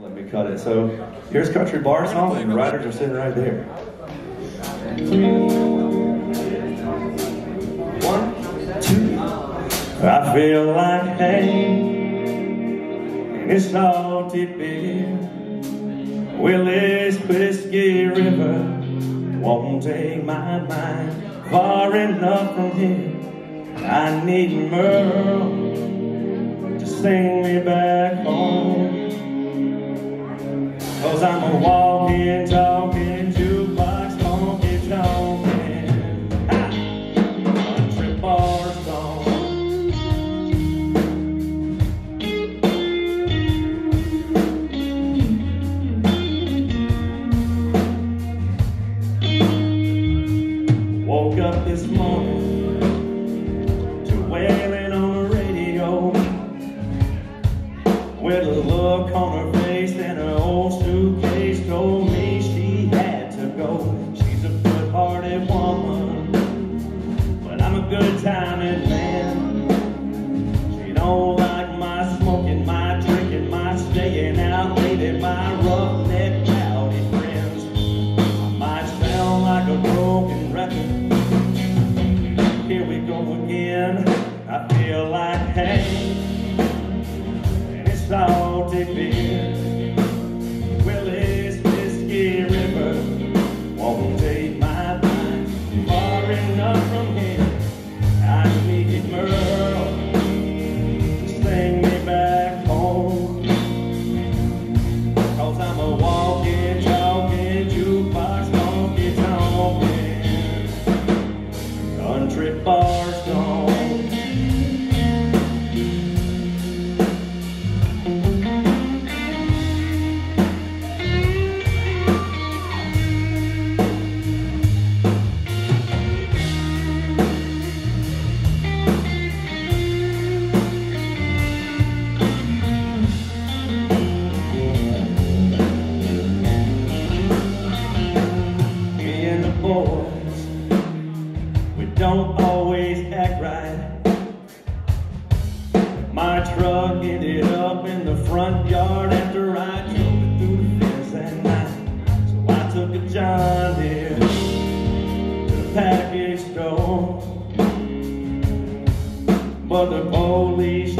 Let me cut it. So here's country bar song, and the are sitting right there. One, two. I feel like hay in this salty beer. Well, this whiskey river won't take my mind far enough from here. I need Merle to sing me back home. Cause I'm a walking, good timing man. She don't like my smoking, my drinking, my staying out late at my roughneck rowdy friends. I might sound like a broken record. Here we go again. I feel like hay and it's salty beer. Tonkin', country bar But the police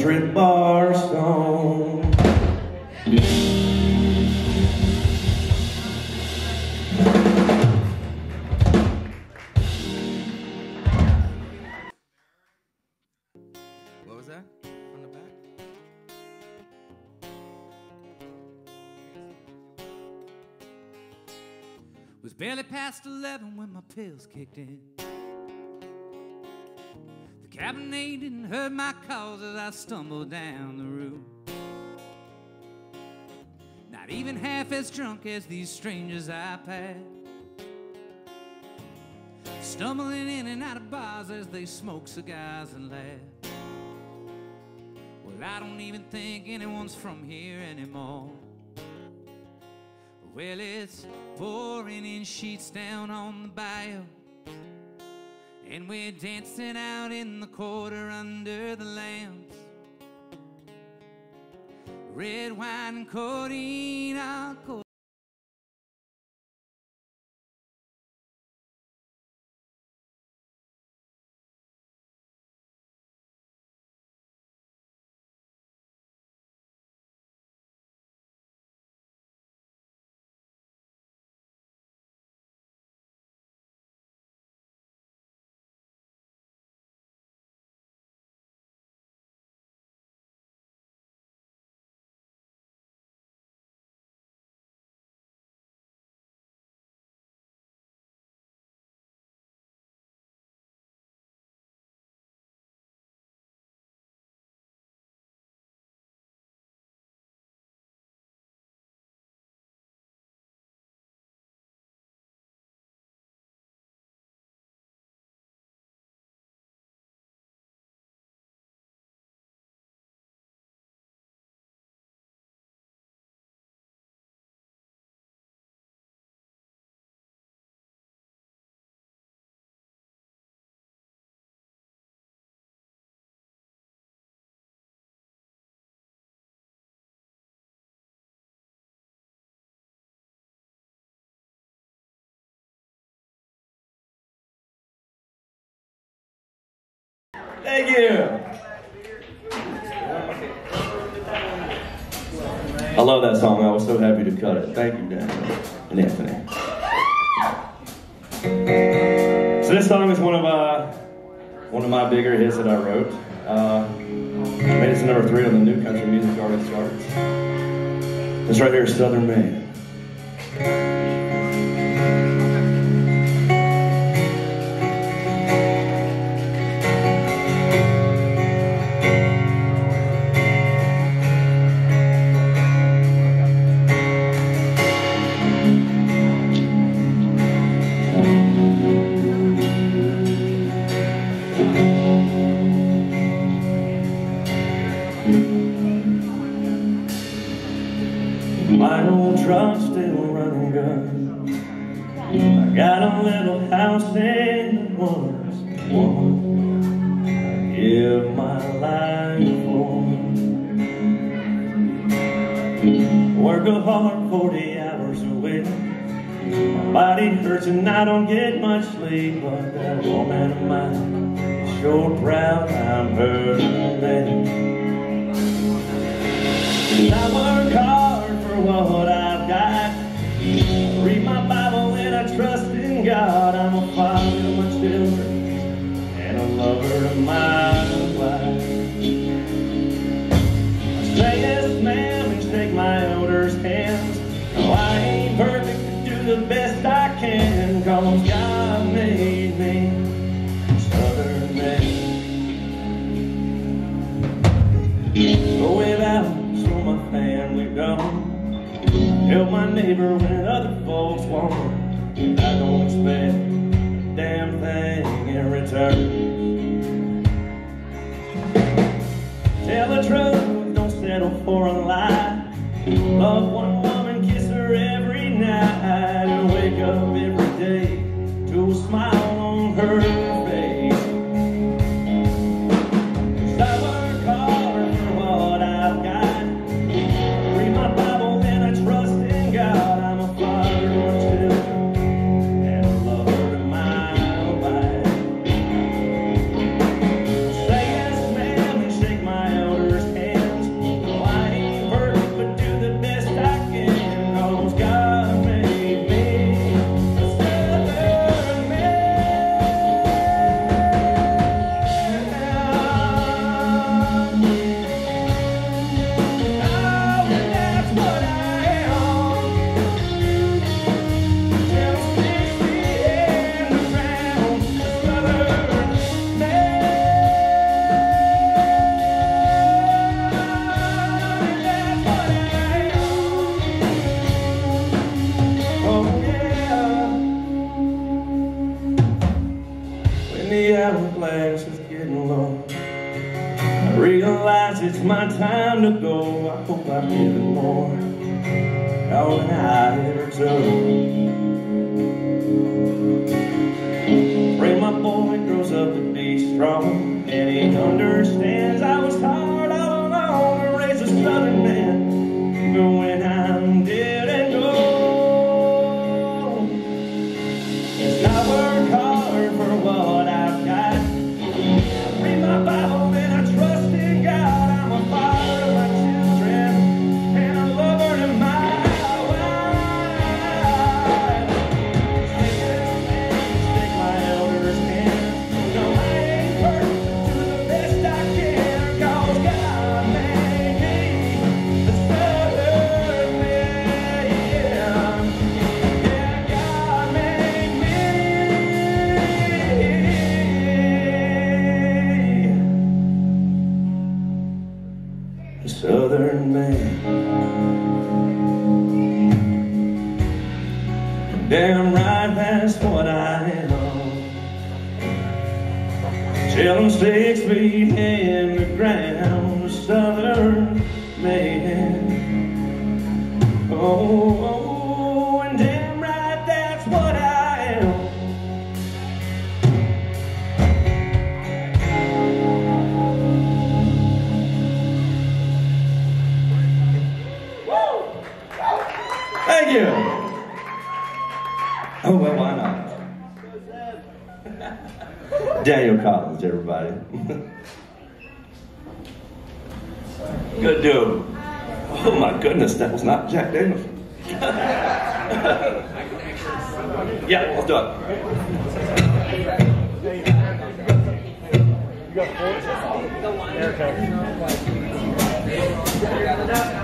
Country bar song. What was that? From the back? Was barely past 11 when my pills kicked in. The cabernet didn't hurt my cause as I stumbled down the room. Not even half as drunk as these strangers I passed. Stumbling in and out of bars as they smoke cigars and laugh. Well, I don't even think anyone's from here anymore. Well, it's pouring in sheets down on the bayou. And we're dancing out in the quarter under the lamps. Red wine and codeine are Thank you. I love that song. I was so happy to cut it. Thank you, Dan and Anthony. So this song is one of uh, one of my bigger hits that I wrote. Uh, made it to number three on the New Country Music Artist charts. This right here is Southern Man. Old truck's still running good. I got a little house in the woods. I give my life for. Work a hard 40 hours a week. My body hurts and I don't get much sleep. But that woman of mine is sure proud I'm her man. God. I'm a father to my children and a lover of my wife. I say yes, ma'am, and shake my elder's hands. No, I ain't perfect, but do the best I can. Cause God made me southern man. Go without, so my family gone. Help my neighbor when other folks won't. I don't expect a damn thing in return. Tell the truth, don't settle for a lie. Love one hourglass is getting low. I realize it's my time to go. I hope I've given more now than I ever took. Pray my boy grows up to be strong and he understands I was hard all along to raise a southern man. Southern man. Damn right, that's what I am. Till I'm six feet in the ground, southern Good dude. Oh my goodness, that was not Jack Daniels. yeah, let's do it. You got four? He